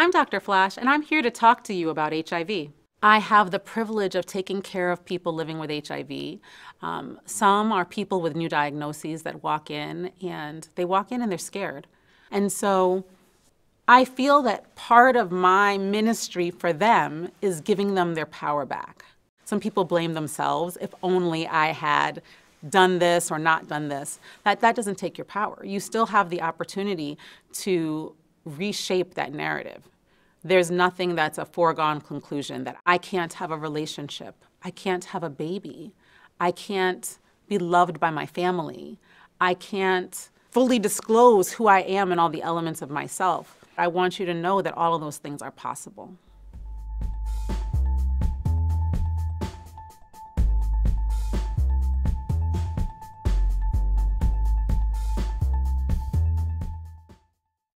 I'm Dr. Flash, and I'm here to talk to you about HIV. I have the privilege of taking care of people living with HIV. Um, some are people with new diagnoses that walk in, and they walk in and they're scared. And so I feel that part of my ministry for them is giving them their power back. Some people blame themselves if only I had done this or not done this. That, that doesn't take your power. You still have the opportunity to reshape that narrative. There's nothing that's a foregone conclusion that I can't have a relationship, I can't have a baby, I can't be loved by my family, I can't fully disclose who I am and all the elements of myself. I want you to know that all of those things are possible.